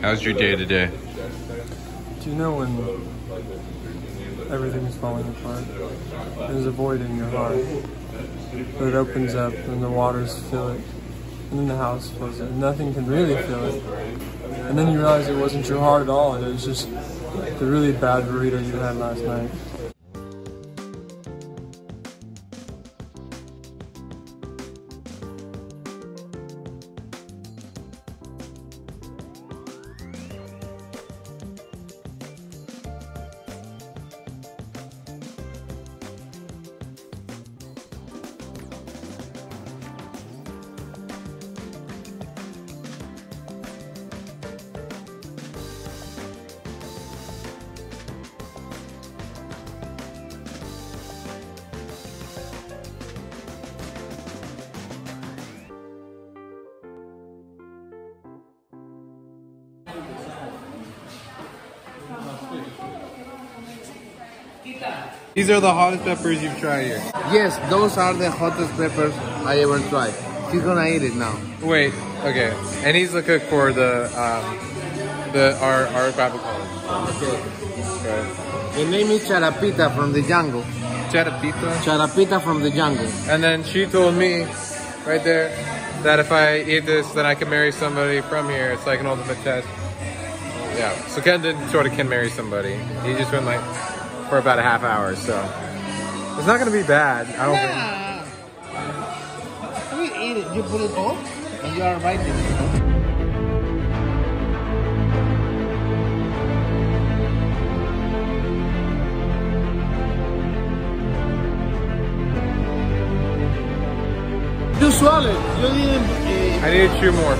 How's your day today? Do you know when everything's falling apart? There's a void in your heart. But it opens up and the waters fill it. And then the house fills it. Nothing can really fill it. And then you realize it wasn't your heart at all. It was just the really bad burrito you had last night. These are the hottest peppers you've tried here. Yes, those are the hottest peppers I ever tried. He's gonna eat it now. Wait, okay. And he's the cook for the um, the our our Bible. Okay. Okay. The name is Charapita from the jungle. Charapita. Charapita from the jungle. And then she told me, right there, that if I eat this, then I can marry somebody from here. It's like an ultimate test. Yeah. So Ken did sort of can marry somebody. He just went like for about a half hour. So it's not gonna be bad. I don't think. You eat it, you put it on, and you are right there. You swallow. You didn't. Eh, I need to chew more.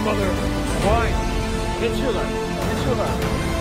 mother. Why? Get Hitler. Get Hitler.